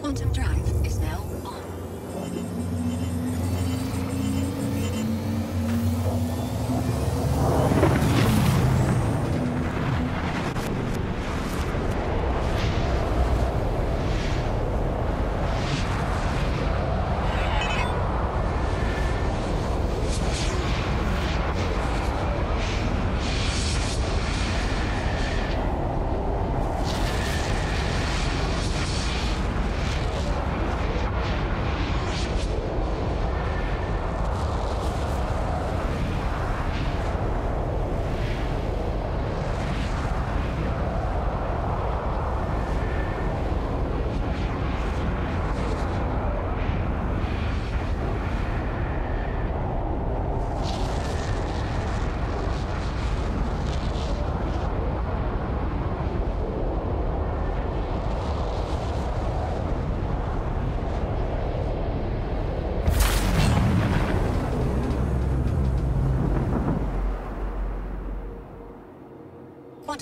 Quantum drive is now on.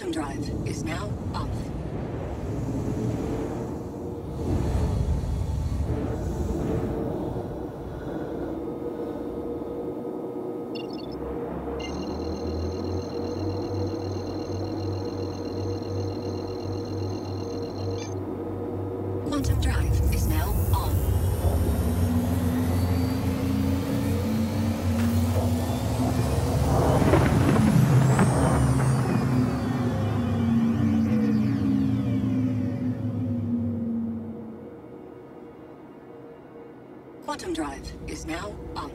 Quantum drive is now off. Is now off.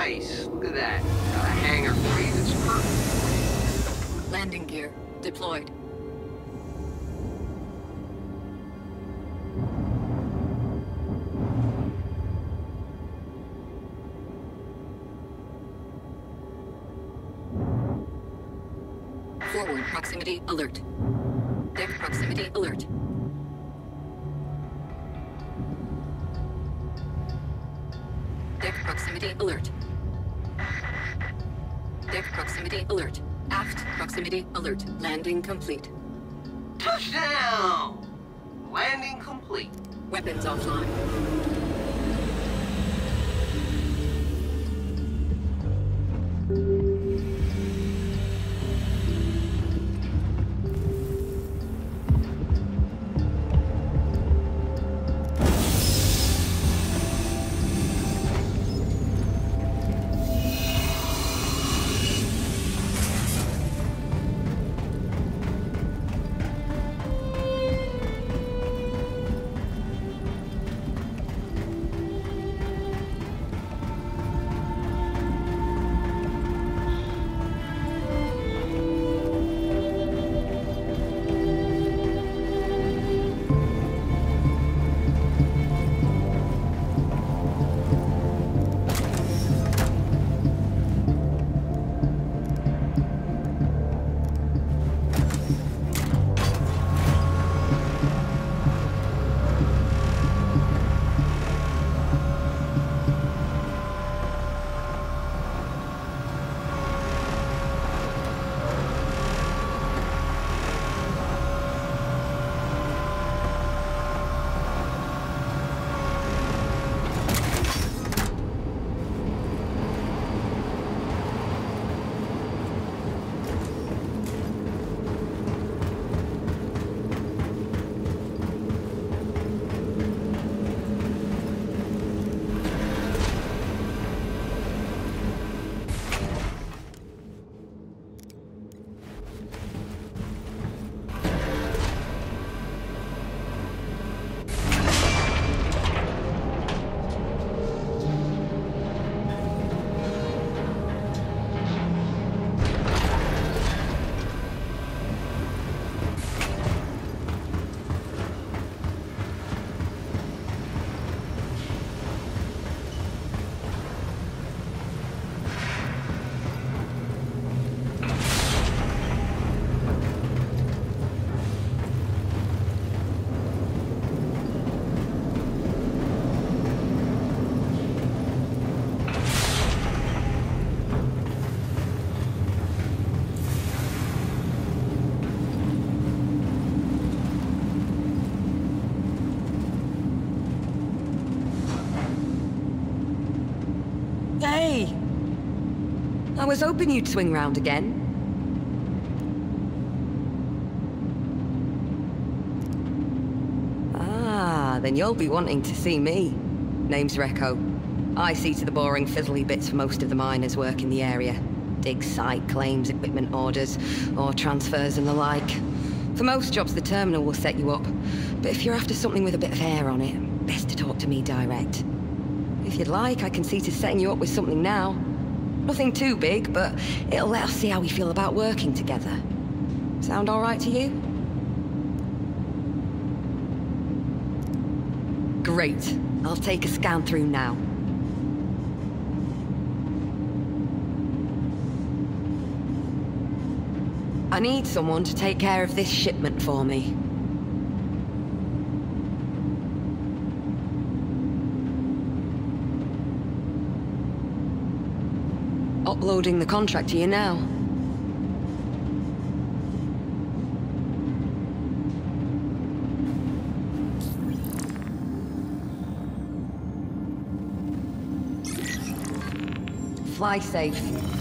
Nice. Look at that. Got a hangar for you that's perfect. Landing gear deployed. Forward proximity alert. Deck proximity alert. Deck proximity alert. Deck proximity alert. Aft proximity alert. Landing complete. Touchdown! Landing complete. Weapons offline. Was hoping you'd swing round again. Ah, then you'll be wanting to see me. Name's Recco. I see to the boring fizzly bits for most of the miners work in the area. Dig site claims, equipment orders, or transfers and the like. For most jobs, the terminal will set you up. But if you're after something with a bit of hair on it, best to talk to me direct. If you'd like, I can see to setting you up with something now. Nothing too big, but it'll let us see how we feel about working together. Sound all right to you? Great. I'll take a scan through now. I need someone to take care of this shipment for me. Uploading the contract you now. Fly safe.